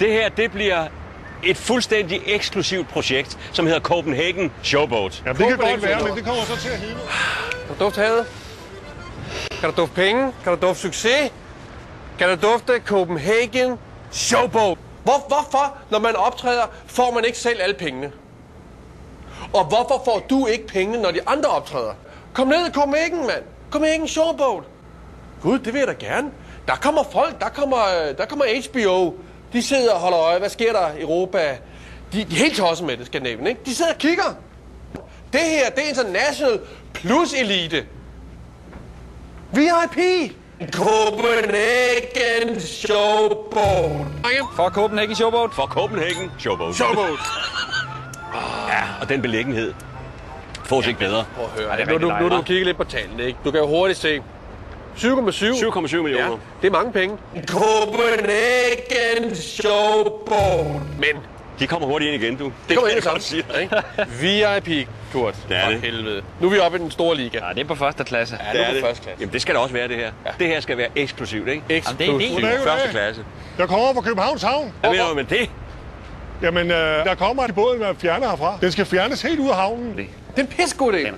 Det her, det bliver et fuldstændig eksklusivt projekt, som hedder Copenhagen Showboat. Ja, det kan godt være, men det kommer så til at hive. Kan du dufte havet? Kan du dufte penge? Kan du dufte succes? Kan du dufte Copenhagen Showboat? Hvor, hvorfor, når man optræder, får man ikke selv alle pengene? Og hvorfor får du ikke pengene, når de andre optræder? Kom ned i Copenhagen, mand. Copenhagen Showboat. Gud, det vil jeg da gerne. Der kommer folk, der kommer, øh, der kommer HBO. De sidder og holder øje. Hvad sker der i Europa? De, de er helt tosset med det, Skandinavien, ikke? De sidder og kigger. Det her, det er International Plus Elite. VIP. Copenhagen Showboat. For Copenhagen Showboat. For Copenhagen Showboat. Showboat. Ja, og den beliggenhed fås ikke bedre. Prøv at høre. Ja, det er nu, nu, nu, du kigger lidt på tallene, ikke? Du kan jo hurtigt se. 7,7. 7,7 millioner. Ja, det er mange penge. Copenhagen Showboat. Men De kommer hurtigt ind igen, du. det kommer ind ikke? VIP, Kurt. Det er For det. helvede. Nu er vi oppe i den store liga. Ja, det er på første klasse. Ja, nu er på første klasse. Jamen, det skal da også være, det her. Ja. Det her skal være eksklusivt, ikke? X Jamen, det er. Goddag, Første klasse. Jeg kommer fra Københavns Havn. Hvad mener du med det? Jamen, øh, der kommer en båd, der fjerner herfra. Den skal fjernes helt ud af havnen. Det er en pissegod idé.